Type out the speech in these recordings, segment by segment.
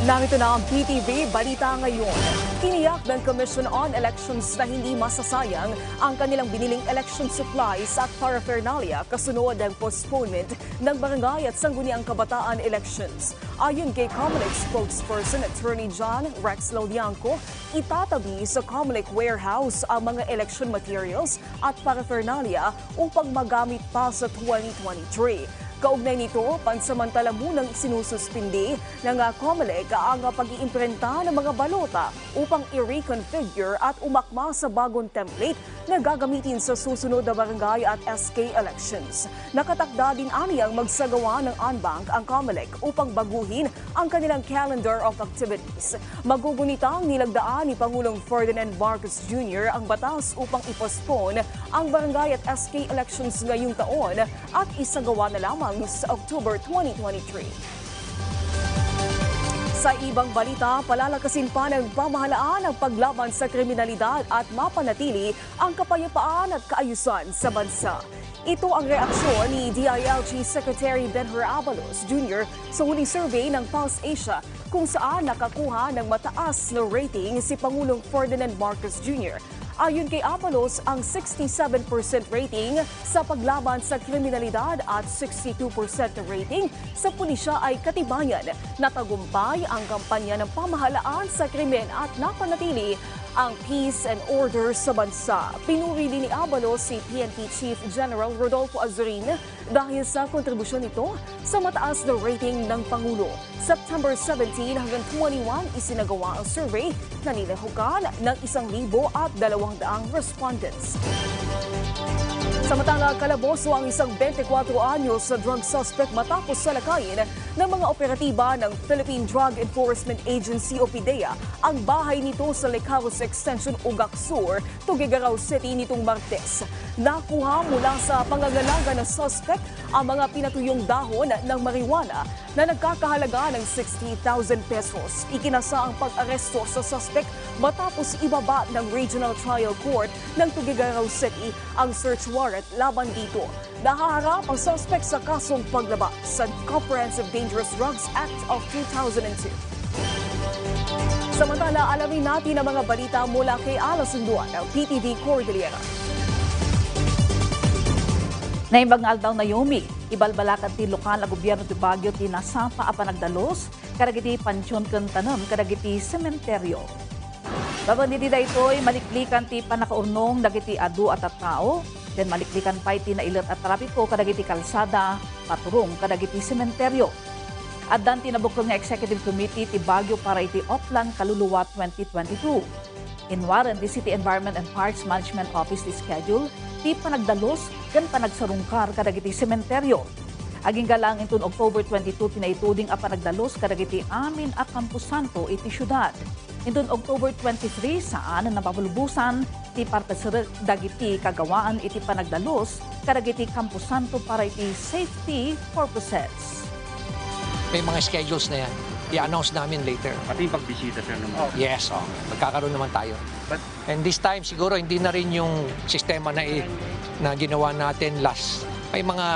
Narito na ang PTV Balita ngayon. Tiniyak ng Commission on Elections na hindi masasayang ang kanilang biniling election supplies at paraphernalia kasunod ng postponement ng barangay at sangguniang kabataan elections. Ayon kay Comelec spokesperson Attorney John Rex Laudianco, itatabi sa Comelec warehouse ang mga election materials at paraphernalia upang magamit pa sa 2023. Kaugnay nito, pansamantala munang sinususpindi ng COMELEC ang pag-iimprenta ng mga balota upang i-reconfigure at umakma sa bagong template na gagamitin sa susunod na barangay at SK elections. Nakatakda din aniyang magsagawa ng unbank ang COMELEC upang baguhin ang kanilang calendar of activities. Magugunitang nilagdaan ni Pangulong Ferdinand Marcos Jr. ang batas upang ipostpone ang barangay at SK elections ngayong taon at isagawa na lamang sa October 2023. Sa ibang balita, palalakasin pa ng pamahalaan ang paglaban sa kriminalidad at mapanatili ang kapayapaan at kaayusan sa bansa. Ito ang reaksyon ni DILG Secretary Benhur Abalos Jr. sa huling survey ng Pulse Asia kung saan nakakuha ng mataas na rating si Pangulong Ferdinand Marcos Jr. Ayon kay Abalos, ang 67% rating sa paglaban sa kriminalidad at 62% rating sa pulisya ay katibayan na tagumpay ang kampanya ng pamahalaan sa krimen at napanatili ang peace and order sa bansa. Pinuri din ni Abalos si PNP Chief General Rodolfo Azurin dahil sa kontribusyon nito sa mataas na rating ng Pangulo. September 17 hanggang 21 isinagawa ang survey na nilahukan ng isang libo at dalawang daang respondents. Samantala, kalaboso ang isang 24 anyos na drug suspect matapos salakayin ng mga operatiba ng Philippine Drug Enforcement Agency o PIDEA ang bahay nito sa Lecaros Extension Ugak Sur, Tugigaraw City nitong Martes. Nakuha mula sa pangangalaga ng suspect ang mga pinatuyong dahon ng marijuana na nagkakahalaga ng 60,000 pesos. Ikinasa ang pag-aresto sa suspect matapos ibaba ng Regional Trial Court ng Tugigaraw City ang search warrant laban dito. Nahaharap ang suspect sa kasong paglaba sa Comprehensive Dangerous Drugs Act of 2002. Samantala, alamin natin ang mga balita mula kay Ala Sunduan ng PTV Cordillera. Naimbang aldaw na yomi, ibalbalakan ti lokal a gobyerno ti Baguio ti nasapa a panagdalos, kadagiti pansyon ken tanem, kadagiti sementeryo. Babandi da ito'y maliklikan ti panakaunong dagiti adu at tao, then maliklikan pa ti nailat at trapiko kadagiti kalsada, paturong kadagiti sementeryo. At dan tinabukong nga Executive Committee ti Baguio para iti Oplan Kaluluwa 2022. In Warren, the City Environment and Parks Management Office ti schedule ti panagdalos ken panagsarungkar kadagiti sementeryo. Aging galang intun October 22 tinaituding a panagdalos kadagiti amin a Camposanto iti syudad. Intun October 23 saan napapulubusan ti parte dagiti kagawaan iti panagdalos kadagiti Camposanto para iti safety purposes. May mga schedules na yan. I-announce namin later. Pati yung pagbisita sir ng mga... Yes, oh, magkakaroon naman tayo. But And this time, siguro hindi na rin yung sistema na, i- na ginawa natin last. May mga,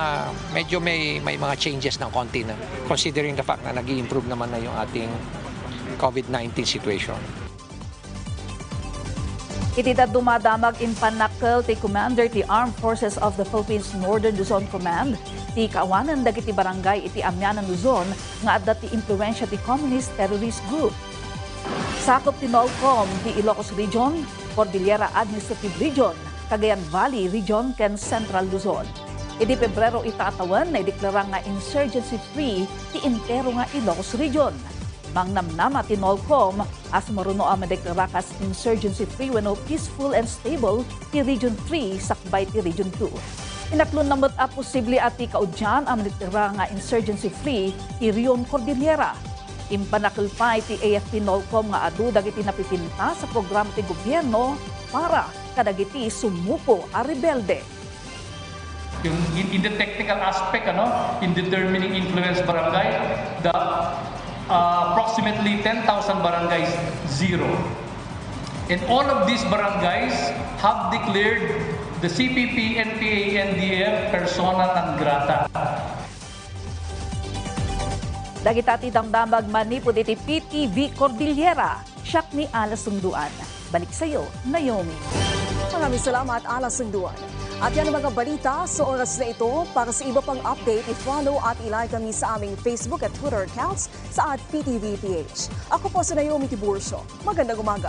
medyo may, may mga changes ng konti na. Considering the fact na nag improve naman na yung ating COVID-19 situation. Itita dumadamag in panakkel ti Commander ti Armed Forces of the Philippines Northern Luzon Command ti kaawanan dagiti barangay iti Amyanan Luzon nga adda ti impluensya ti Communist Terrorist Group. Sakop ti NOLCOM ti Ilocos Region, Cordillera Administrative Region, Cagayan Valley Region ken Central Luzon. Iti Pebrero itatawan na ideklara nga insurgency-free ti intero nga Ilocos Region. Mangnamnama ti NOLCOM as maruno ang madeklara kas insurgency-free wano peaceful and stable ti Region 3 sakbay ti Region 2. Inaklon namot a posible at ti kaudyan ang madeklara nga insurgency-free ti Rion Cordillera. Impanakil pa ti AFP NOLCOM nga adu dagiti napipinta sa programa ti gobyerno para kadagiti sumuko a rebelde. Yung in, in the technical aspect, ano, in determining influence barangay, the uh, approximately 10,000 barangays, zero. And all of these barangays have declared the CPP, NPA, NDF persona non grata. Dagitati damdamag manipod iti PTV Cordillera. Siyak ni Ala Sunduan. Balik sa'yo, Naomi. Maraming salamat, Ala Sunduan. At yan ang mga balita sa oras na ito. Para sa iba pang update, i-follow at i-like kami sa aming Facebook at Twitter accounts sa at PTVPH. Ako po si Naomi Tiburcio. Magandang umaga.